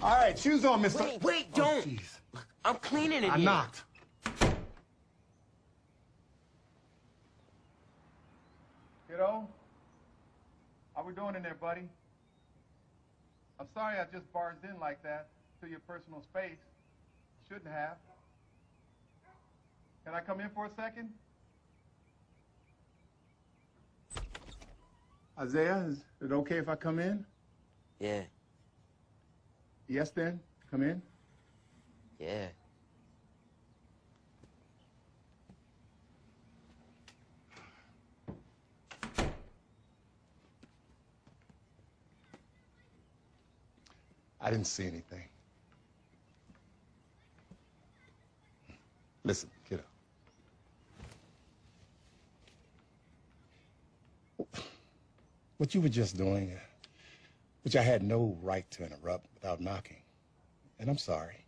All right, shoes on, mister. Wait, wait, oh, don't. Oh, jeez. I'm cleaning it I here. knocked. Kiddo, how we doing in there, buddy? I'm sorry I just barged in like that to your personal space. Shouldn't have. Can I come in for a second? Isaiah, is it okay if I come in? Yeah, Yes, then. Come in. yeah. I didn't see anything. Listen, kiddo. What you were just doing, which I had no right to interrupt without knocking, and I'm sorry.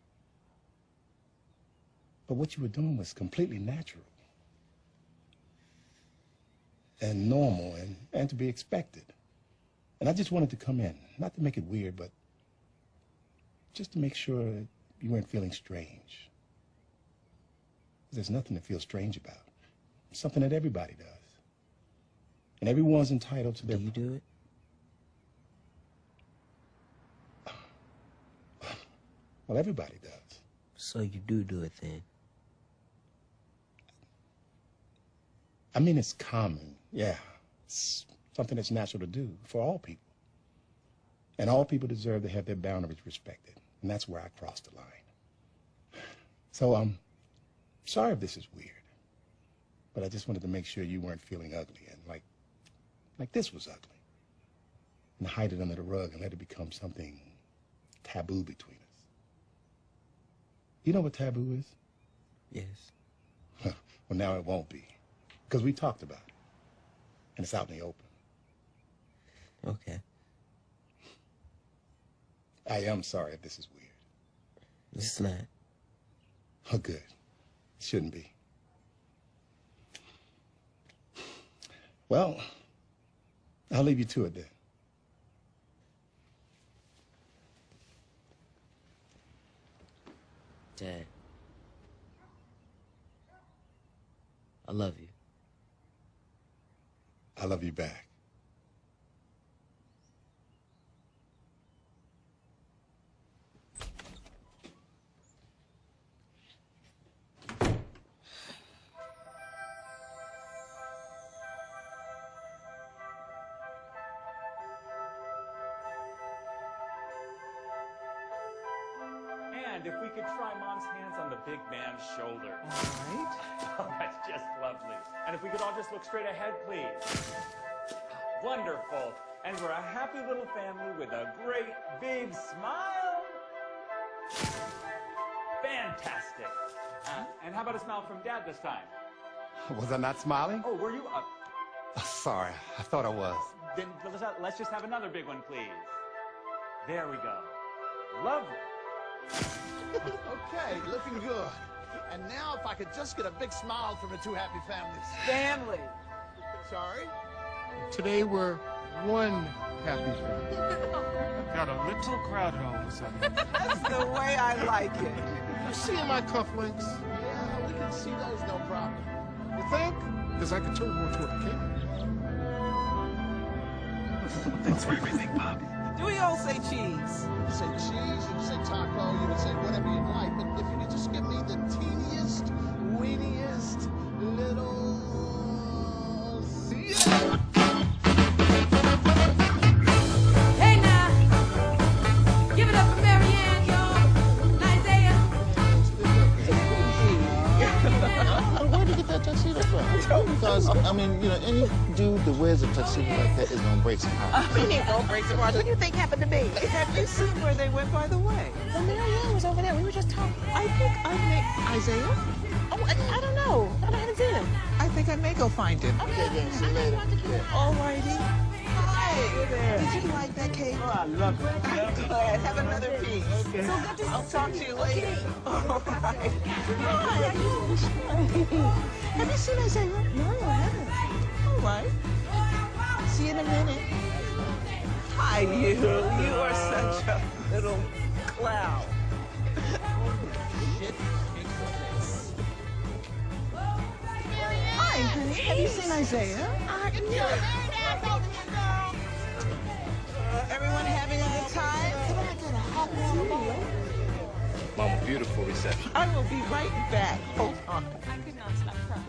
But what you were doing was completely natural and normal and, and to be expected. And I just wanted to come in, not to make it weird, but just to make sure that you weren't feeling strange. There's nothing to feel strange about. It's something that everybody does. And everyone's entitled to Do you do it? Well, everybody does. So you do do it then. I mean, it's common, yeah. It's something that's natural to do for all people. And all people deserve to have their boundaries respected. And that's where I crossed the line. So, um, sorry if this is weird. But I just wanted to make sure you weren't feeling ugly and like, like this was ugly. And hide it under the rug and let it become something taboo between. You know what taboo is? Yes. well, now it won't be. Because we talked about it. And it's out in the open. Okay. I am sorry if this is weird. It's not. Oh, good. It shouldn't be. Well, I'll leave you to it then. Dad. I love you. I love you back. And if we could all just look straight ahead, please. Wonderful. And we're a happy little family with a great big smile. Fantastic. Uh, and how about a smile from Dad this time? Was I not smiling? Oh, were you? Uh, Oh, sorry, I thought I was. then let's, let's just have another big one, please. There we go. Lovely. Okay, looking good. And now if I could just get a big smile from the two happy families. Family. Sorry? Today we're one happy family. Got a little crowded all of a sudden. That's the way I like it. You seeing my cufflinks? Yeah, we can see those, no problem. You think? Because I could turn more toward the camera. Thanks for everything, Bob. Do we all say cheese? You say cheese, you say taco, you would say whatever you'd like, but if you could just give me the teeniest, weeniest, little... Hey dude that wears a tuxedo like that is gonna break some hearts. We need break some hearts. What do you think happened to me? Have you seen where they went, by the way? Well, Marianne was over there. We were just talking. I think I may... Isaiah? Oh, I, I don't know. I haven't seen him. I think I may go find him. Okay, then, see you later. All righty. Hi. there. Did you like that cake? Oh, I love it. I'm glad. Have another piece. So good to I'll talk to you later. All right. Hi. Have you seen Isaiah? No, I haven't. All right. See you in a minute. Hi, you. You are such a little Wow. Shit. Hi, honey. Have you seen Isaiah? Uh, no. Uh, everyone having a good time? Can I get a hot water bottle? Mama, beautiful reception. I will be right back. Hold on. I could not stop crying.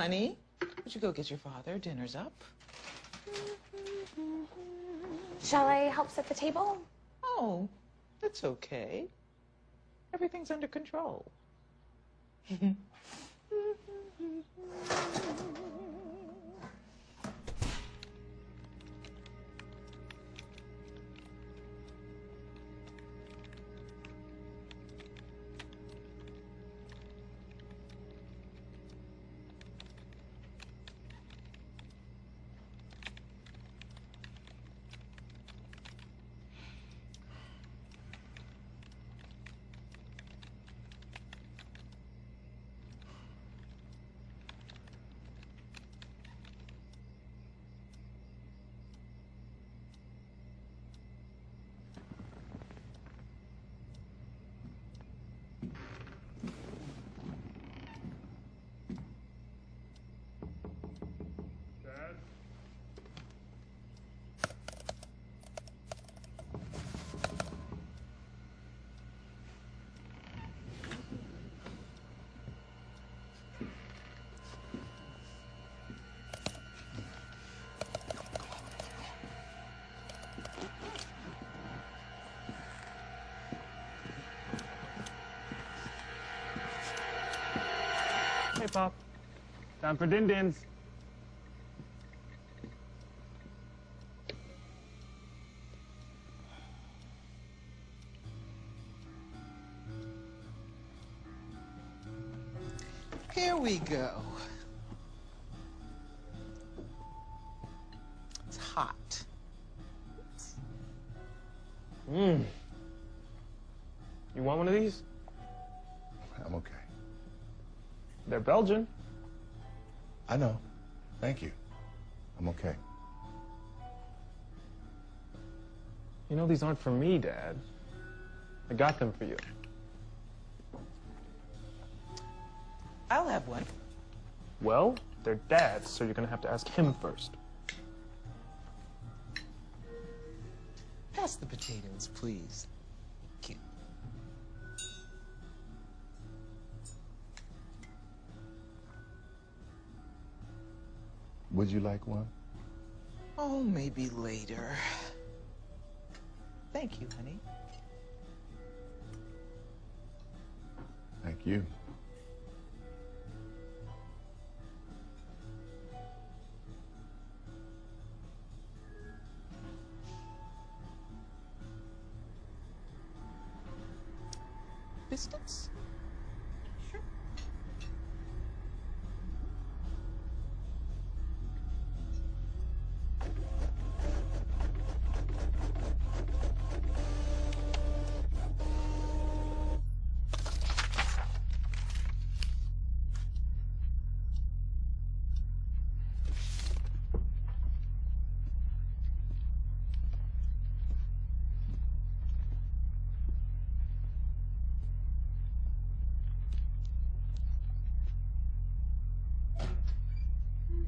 Honey, would you go get your father? Dinner's up. Shall I help set the table? Oh, that's okay. Everything's under control. Hey, Pop. Time for din dins. Here we go. It's hot. Mmm. They're Belgian. I know. Thank you. I'm okay. You know these aren't for me, Dad. I got them for you. I'll have one. Well, they're Dad's, so you're gonna have to ask him first. Pass the potatoes, please. Would you like one? Oh, maybe later. Thank you, honey. Thank you.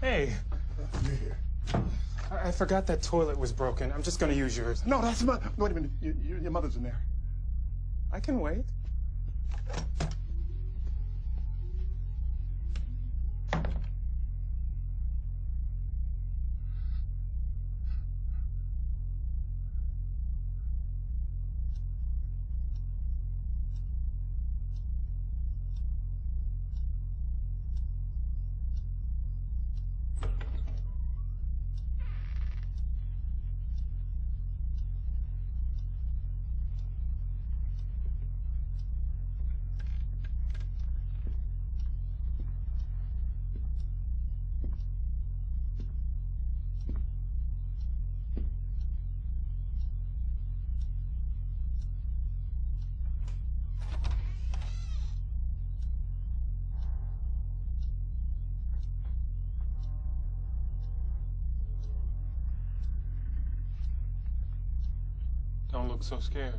Hey. You're here. I, I forgot that toilet was broken. I'm just gonna use yours. No, that's my. Wait a minute. You, you, your mother's in there. I can wait. Don't look so scared.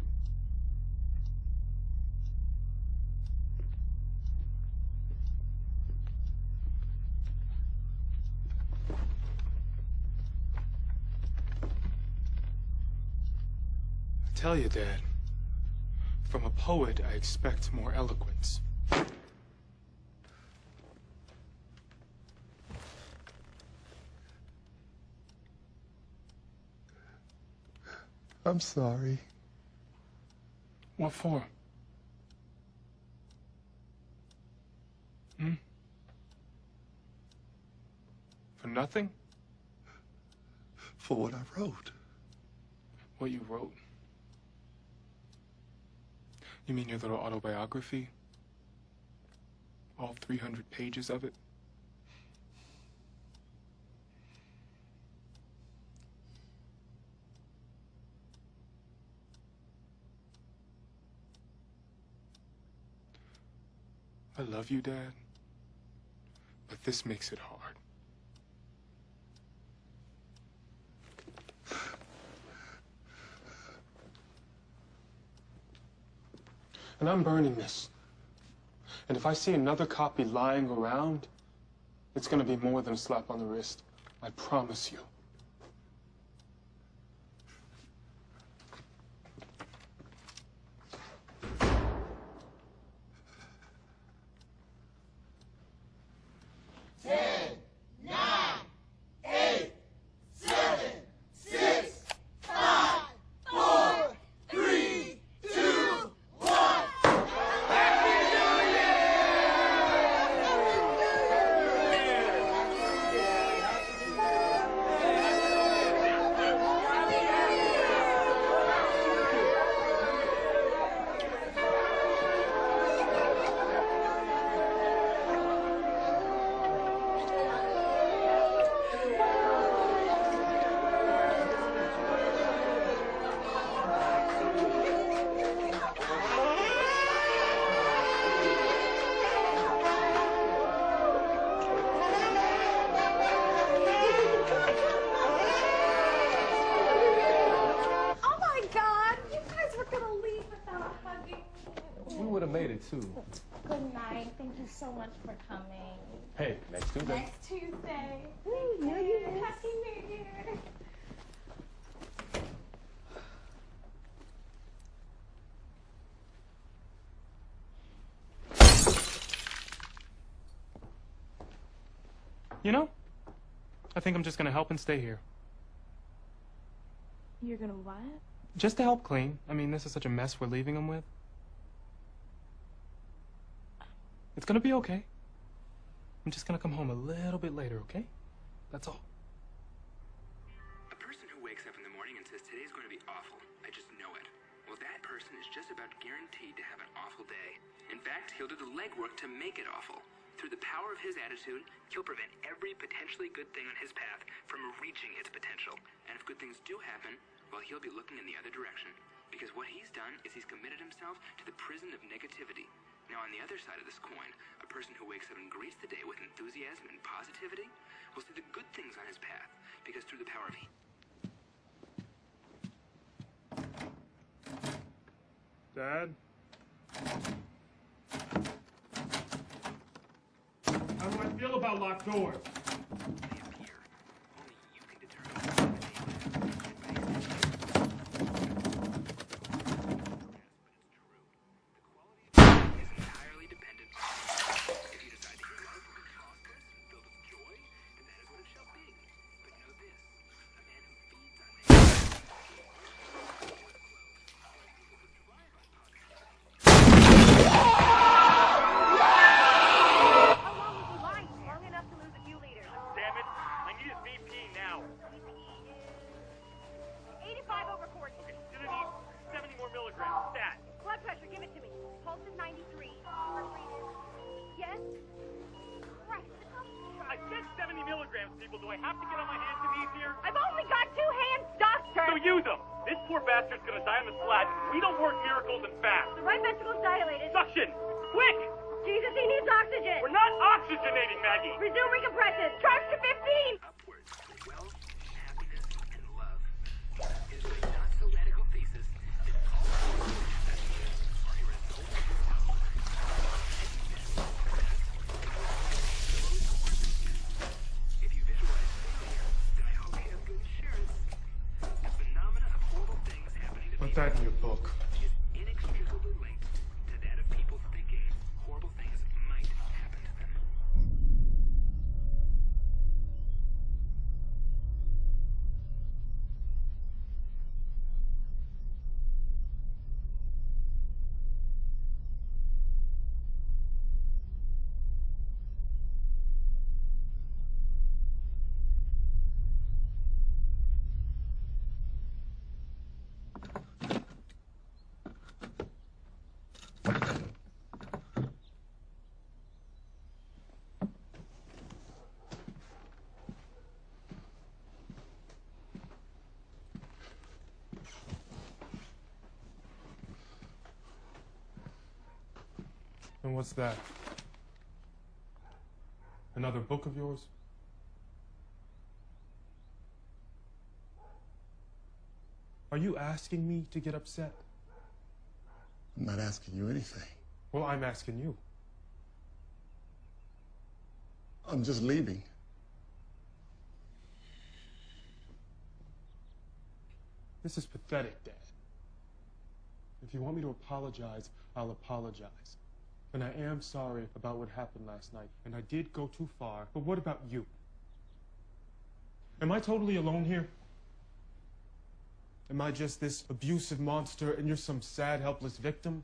I tell you, Dad, from a poet, I expect more eloquence. I'm sorry. What for? Hmm? For nothing? For what I wrote. What you wrote? You mean your little autobiography? All 300 pages of it? I love you, Dad. But this makes it hard. And I'm burning this. And if I see another copy lying around, it's gonna be more than a slap on the wrist. I promise you. So much for coming. Hey, next Tuesday. Next Tuesday. Thank you. Happy New Year. You know, I think I'm just gonna help and stay here. You're gonna what? Just to help clean. I mean, this is such a mess we're leaving him with. It's gonna be okay. I'm just gonna come home a little bit later, okay? That's all. A person who wakes up in the morning and says today's to be awful, I just know it. Well, that person is just about guaranteed to have an awful day. In fact, he'll do the legwork to make it awful. Through the power of his attitude, he'll prevent every potentially good thing on his path from reaching its potential. And if good things do happen, well, he'll be looking in the other direction. Because what he's done is he's committed himself to the prison of negativity. Now, on the other side of this coin, a person who wakes up and greets the day with enthusiasm and positivity will see the good things on his path. Because through the power of Dad? How do I feel about locked doors? And fast. The right ventricle's dilated. Suction! Quick! Jesus, he needs oxygen. We're not oxygenating, Maggie. Resume recompression. Charge to 15. And what's that? Another book of yours? Are you asking me to get upset? I'm not asking you anything. Well, I'm asking you. I'm just leaving. This is pathetic, Dad. If you want me to apologize, I'll apologize. And I am sorry about what happened last night. And I did go too far. But what about you? Am I totally alone here? Am I just this abusive monster and you're some sad, helpless victim?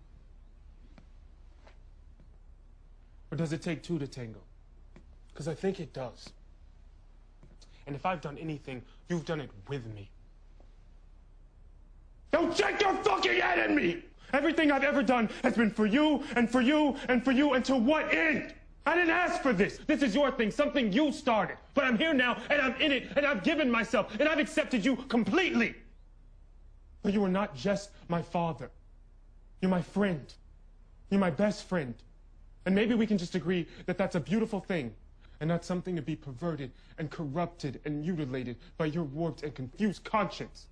Or does it take two to tango? Because I think it does. And if I've done anything, you've done it with me. Don't shake your fucking head at me! Everything I've ever done has been for you and for you and for you and to what end? I didn't ask for this. This is your thing, something you started. But I'm here now and I'm in it and I've given myself and I've accepted you completely. But you are not just my father. You're my friend. You're my best friend. And maybe we can just agree that that's a beautiful thing and not something to be perverted and corrupted and mutilated by your warped and confused conscience.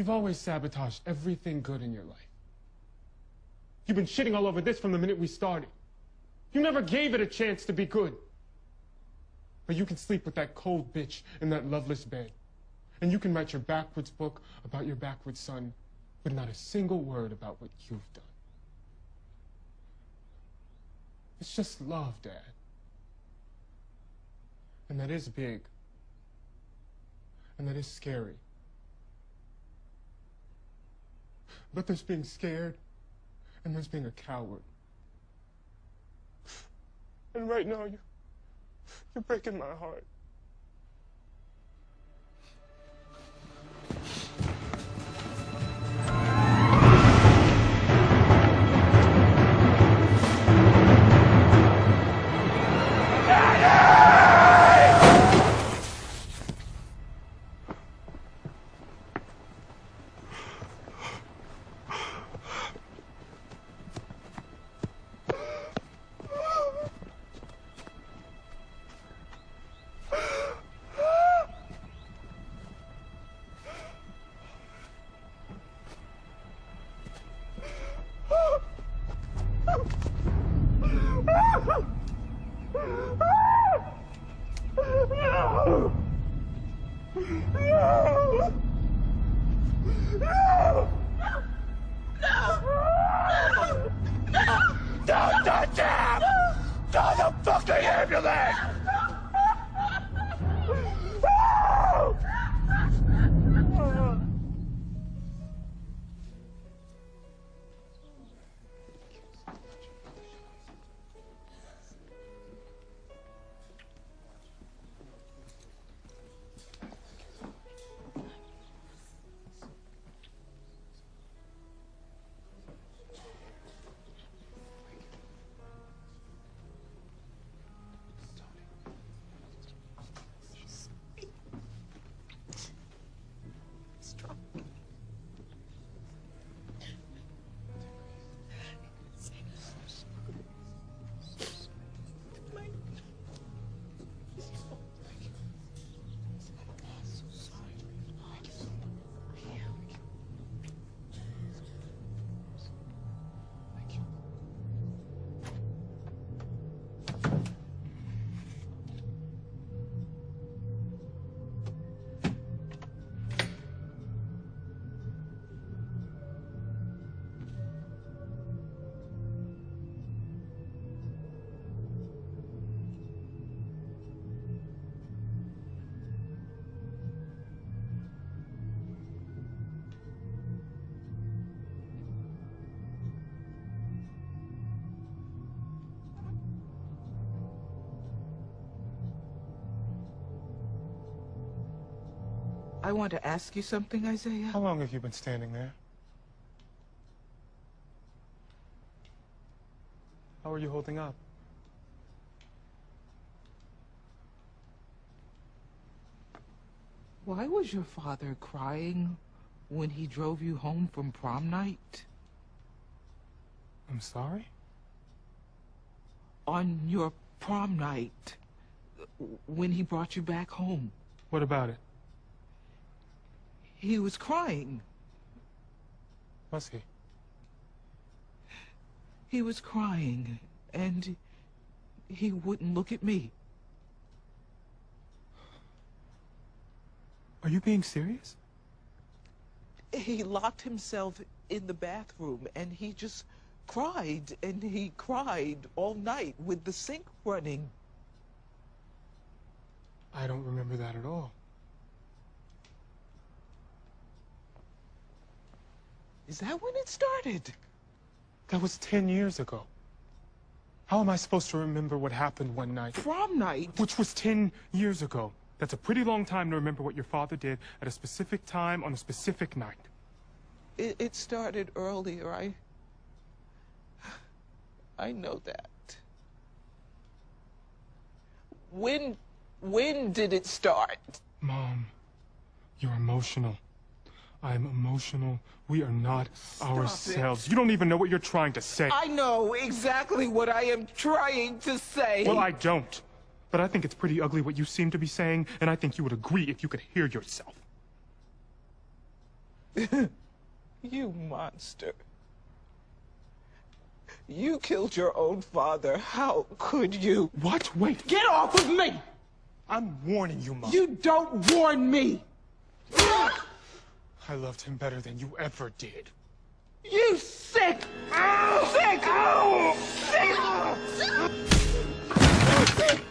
You've always sabotaged everything good in your life. You've been shitting all over this from the minute we started. You never gave it a chance to be good. But you can sleep with that cold bitch in that loveless bed. And you can write your backwards book about your backwards son with not a single word about what you've done. It's just love, Dad. And that is big. And that is scary. But there's being scared, and there's being a coward. And right now, you, you're breaking my heart. Don't touch him! Call the fucking ambulance! I want to ask you something, Isaiah. How long have you been standing there? How are you holding up? Why was your father crying when he drove you home from prom night? I'm sorry? On your prom night, when he brought you back home. What about it? He was crying. Was he? He was crying, and he wouldn't look at me. Are you being serious? He locked himself in the bathroom, and he just cried, and he cried all night with the sink running. I don't remember that at all. Is that when it started? That was ten years ago. How am I supposed to remember what happened one night? Prom night? Which was ten years ago. That's a pretty long time to remember what your father did at a specific time on a specific night. It, it started earlier. I. I know that. When. When did it start? Mom, you're emotional. I'm emotional. We are not ourselves. It. You don't even know what you're trying to say. I know exactly what I am trying to say. Well, I don't. But I think it's pretty ugly what you seem to be saying, and I think you would agree if you could hear yourself. you monster. You killed your own father. How could you? What? Wait. Get off of me! I'm warning you, Mom. You don't warn me! I loved him better than you ever did. You sick! Ow! Sick! Ow! Sick! Sick!